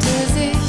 dizzy